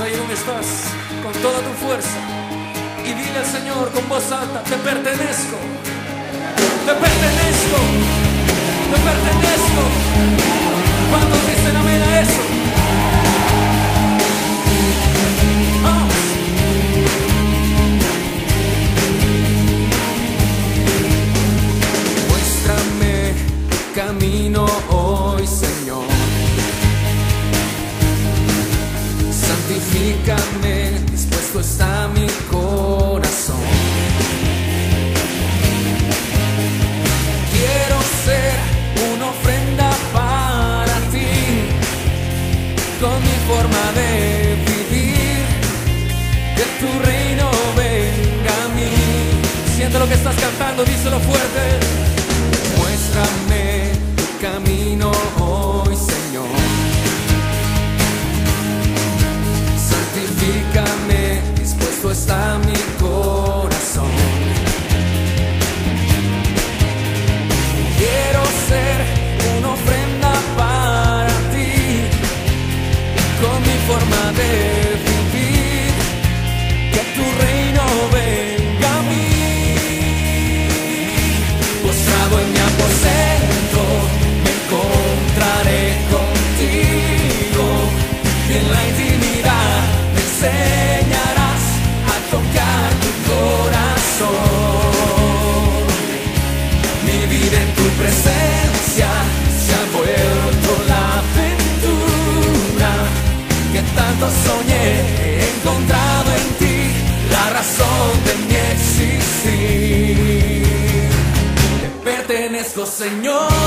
ahí donde estás, con toda tu fuerza. Y dile al Señor con voz alta, te pertenezco, te pertenezco, te pertenezco. Santifícame, dispuesto está mi corazón. Quiero ser una ofrenda para ti, con mi forma de vivir, que tu reino venga a mí. Siente lo que estás cantando, díselo fuerte. Tu presencia se ha vuelto la aventura que tanto soñé. He encontrado en ti la razón de mi existir. Te pertenezco, Señor.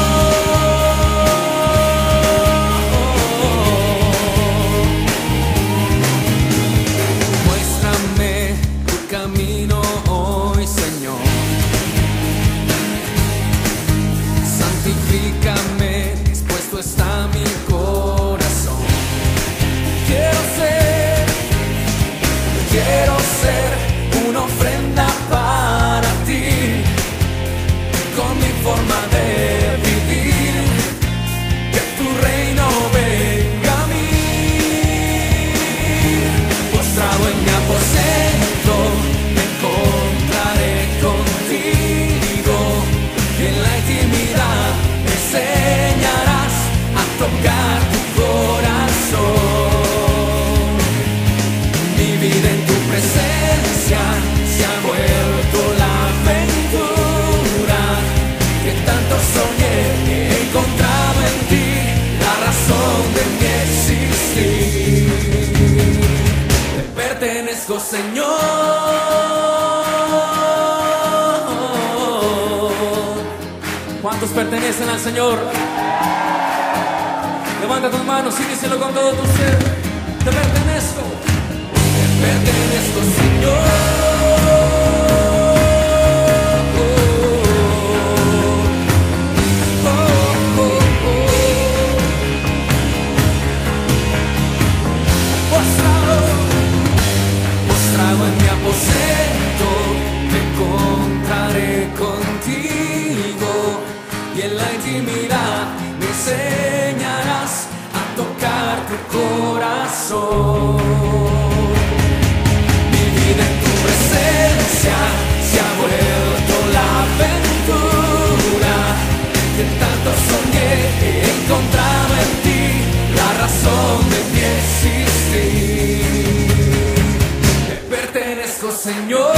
Pertenezco, Señor. ¿Cuántos pertenecen al Señor? Levanta tus manos y díselo con todo tu ser. Te pertenezco. Te pertenezco, Señor. Oh, oh, intimidad me enseñarás a tocar tu corazón. Mi vida en tu presencia se ha vuelto la aventura que tanto soñé. He encontrado en ti la razón de mi existir. Te pertenezco, Señor.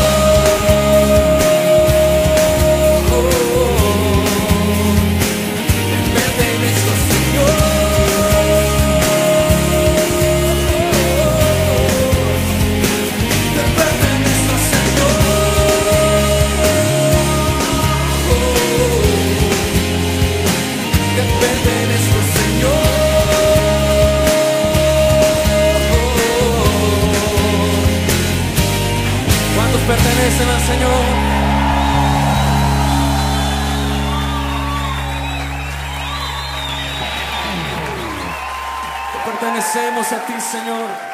Te pertenecemos a ti, Señor.